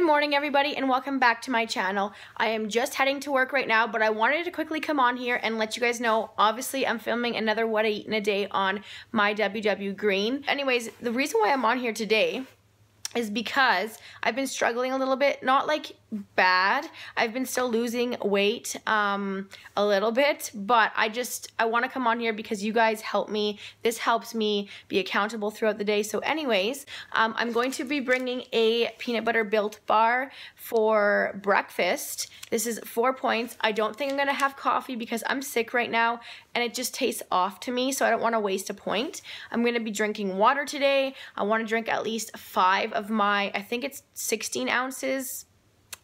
morning everybody and welcome back to my channel. I am just heading to work right now but I wanted to quickly come on here and let you guys know obviously I'm filming another what I eat in a day on my WW Green. Anyways, the reason why I'm on here today is because I've been struggling a little bit, not like bad. I've been still losing weight um, a little bit, but I just, I want to come on here because you guys help me. This helps me be accountable throughout the day. So anyways, um, I'm going to be bringing a peanut butter built bar for breakfast. This is four points. I don't think I'm going to have coffee because I'm sick right now and it just tastes off to me, so I don't want to waste a point. I'm going to be drinking water today. I want to drink at least five of my, I think it's 16 ounces,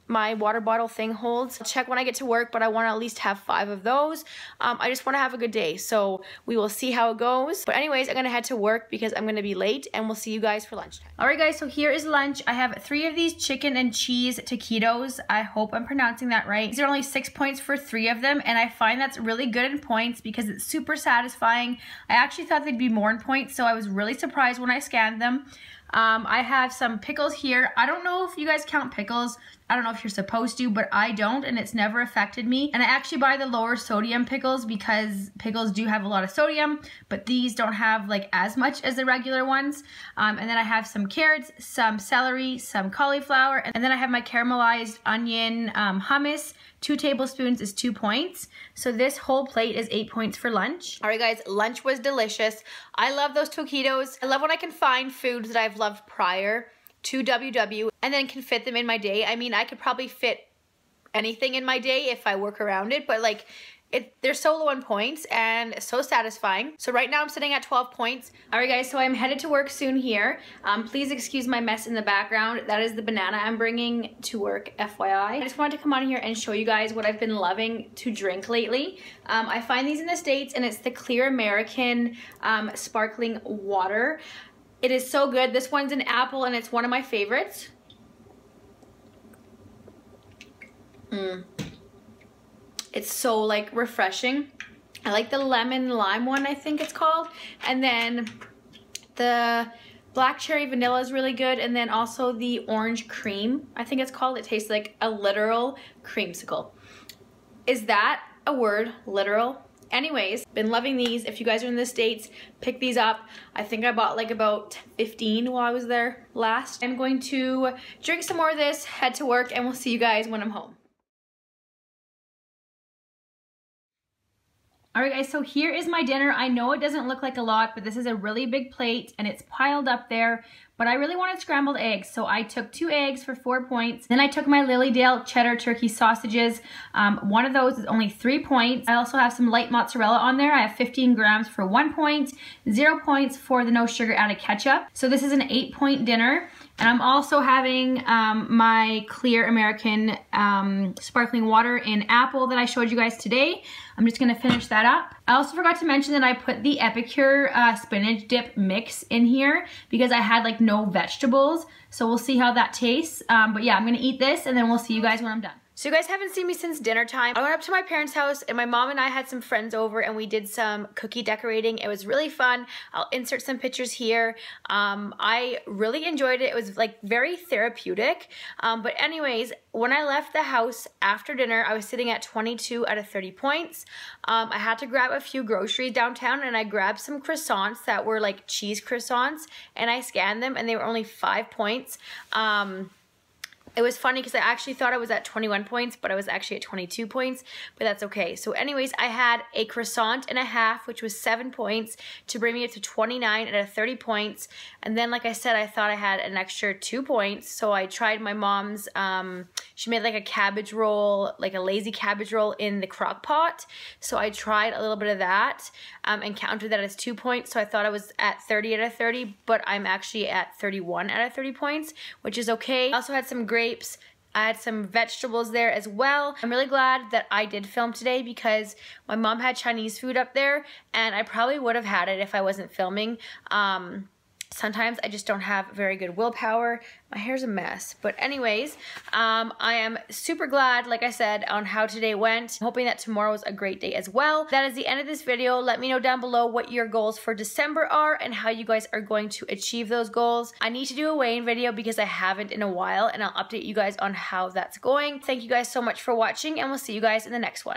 my water bottle thing holds. I'll check when I get to work, but I want to at least have five of those. Um, I just want to have a good day, so we will see how it goes. But anyways, I'm to head to work because I'm to be late, and we'll see you guys for lunchtime. Alright guys, so here is lunch. I have three of these chicken and cheese taquitos. I hope I'm pronouncing that right. These are only six points for three of them, and I find that's really good in points because it's super satisfying. I actually thought they'd be more in points, so I was really surprised when I scanned them. Um, I have some pickles here. I don't know if you guys count pickles. I don't know if you're supposed to, but I don't and it's never affected me. And I actually buy the lower sodium pickles because pickles do have a lot of sodium, but these don't have like as much as the regular ones. Um, and then I have some carrots, some celery, some cauliflower, and then I have my caramelized onion um, hummus. Two tablespoons is two points. So this whole plate is eight points for lunch. All right guys, lunch was delicious. I love those taquitos. I love when I can find foods that I've loved prior to WW and then can fit them in my day. I mean, I could probably fit anything in my day if I work around it, but like it, they're so low on points and so satisfying. So right now I'm sitting at 12 points. All right guys, so I'm headed to work soon here. Um, please excuse my mess in the background. That is the banana I'm bringing to work, FYI. I just wanted to come on here and show you guys what I've been loving to drink lately. Um, I find these in the States and it's the Clear American um, Sparkling Water. It is so good. This one's an apple and it's one of my favorites. Mm. It's so like refreshing. I like the lemon lime one, I think it's called. And then the black cherry vanilla is really good. And then also the orange cream, I think it's called. It tastes like a literal creamsicle. Is that a word, literal? Anyways, been loving these. If you guys are in the States, pick these up. I think I bought like about 15 while I was there last. I'm going to drink some more of this, head to work, and we'll see you guys when I'm home. Alright guys, so here is my dinner. I know it doesn't look like a lot, but this is a really big plate and it's piled up there. But I really wanted scrambled eggs, so I took two eggs for four points. Then I took my Lilydale cheddar turkey sausages. Um, one of those is only three points. I also have some light mozzarella on there. I have 15 grams for one point, zero points for the no sugar added ketchup. So this is an eight point dinner. And I'm also having um, my clear American um, sparkling water in apple that I showed you guys today. I'm just gonna finish that up. I also forgot to mention that I put the Epicure uh, spinach dip mix in here because I had like no vegetables. So we'll see how that tastes. Um, but yeah, I'm gonna eat this and then we'll see you guys when I'm done. So you guys haven't seen me since dinner time. I went up to my parents' house and my mom and I had some friends over and we did some cookie decorating. It was really fun. I'll insert some pictures here. Um, I really enjoyed it. It was like very therapeutic. Um, but anyways, when I left the house after dinner, I was sitting at 22 out of 30 points. Um, I had to grab a few groceries downtown and I grabbed some croissants that were like cheese croissants and I scanned them and they were only five points. Um, it was funny because I actually thought I was at 21 points, but I was actually at 22 points, but that's okay. So anyways, I had a croissant and a half, which was seven points to bring me up to 29 out of 30 points. And then, like I said, I thought I had an extra two points. So I tried my mom's, um, she made like a cabbage roll, like a lazy cabbage roll in the crock pot. So I tried a little bit of that um, and counted that as two points. So I thought I was at 30 out of 30, but I'm actually at 31 out of 30 points, which is okay. I also had some great grapes. I had some vegetables there as well. I'm really glad that I did film today because my mom had Chinese food up there and I probably would have had it if I wasn't filming. Um, Sometimes I just don't have very good willpower. My hair's a mess. But anyways, um, I am super glad, like I said, on how today went. I'm hoping that tomorrow is a great day as well. That is the end of this video. Let me know down below what your goals for December are and how you guys are going to achieve those goals. I need to do a weigh-in video because I haven't in a while and I'll update you guys on how that's going. Thank you guys so much for watching and we'll see you guys in the next one.